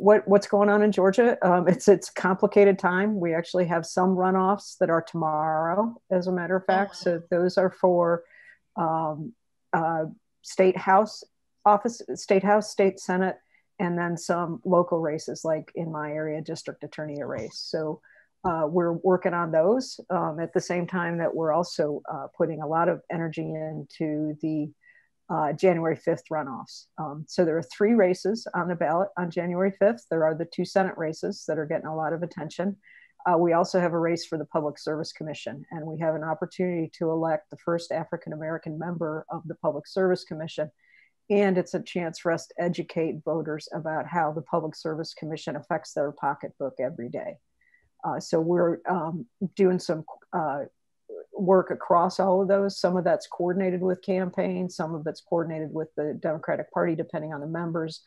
what what's going on in Georgia. Um, it's it's complicated time. We actually have some runoffs that are tomorrow, as a matter of fact. Oh. So those are for um, uh, state house office, state house, state senate, and then some local races, like in my area, district attorney race. So uh, we're working on those um, at the same time that we're also uh, putting a lot of energy into the uh, January 5th runoffs. Um, so there are three races on the ballot on January 5th. There are the two Senate races that are getting a lot of attention. Uh, we also have a race for the Public Service Commission, and we have an opportunity to elect the first African American member of the Public Service Commission. And it's a chance for us to educate voters about how the Public Service Commission affects their pocketbook every day. Uh, so we're um, doing some uh, work across all of those. Some of that's coordinated with campaigns, some of it's coordinated with the Democratic Party, depending on the members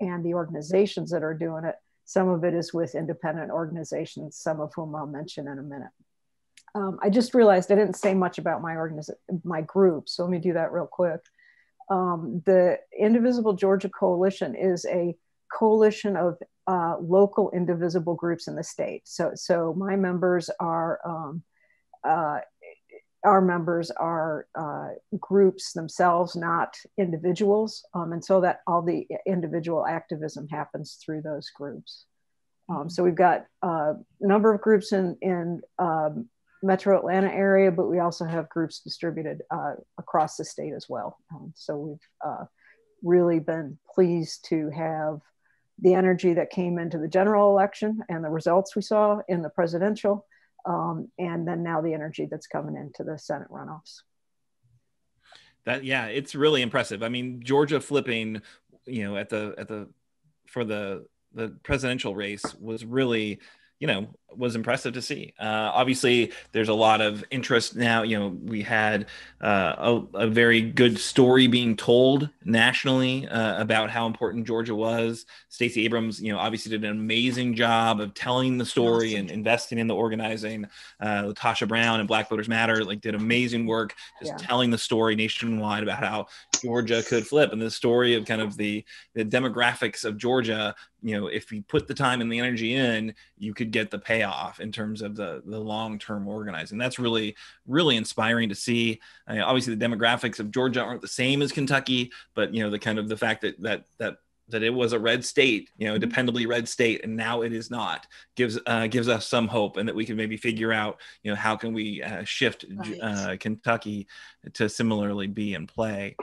and the organizations that are doing it. Some of it is with independent organizations, some of whom I'll mention in a minute. Um, I just realized I didn't say much about my organiz- my group, so let me do that real quick. Um, the Indivisible Georgia Coalition is a coalition of uh, local indivisible groups in the state. So, so my members are um, uh, our members are uh, groups themselves, not individuals, um, and so that all the individual activism happens through those groups. Um, so we've got uh, a number of groups in in um, Metro Atlanta area, but we also have groups distributed uh, across the state as well. Um, so we've uh, really been pleased to have the energy that came into the general election and the results we saw in the presidential, um, and then now the energy that's coming into the Senate runoffs. That yeah, it's really impressive. I mean, Georgia flipping, you know, at the at the for the the presidential race was really you know was impressive to see. Uh, obviously, there's a lot of interest now. You know, we had uh, a, a, very good story being told nationally uh, about how important Georgia was. Stacey Abrams, you know, obviously did an amazing job of telling the story awesome. and investing in the organizing. Uh, LaTosha Brown and Black Voters Matter like did amazing work just yeah. telling the story nationwide about how Georgia could flip and the story of kind of the the demographics of Georgia. You know, if you put the time and the energy in, you could get the payoff in terms of the the long term organizing. That's really really inspiring to see. I mean, obviously, the demographics of Georgia aren't the same as Kentucky, but you know the kind of the fact that that that that it was a red state, you know, mm-hmm. dependably red state, and now it is not, gives uh, gives us some hope, and that we can maybe figure out, you know, how can we uh, shift right. uh, Kentucky to similarly be in play.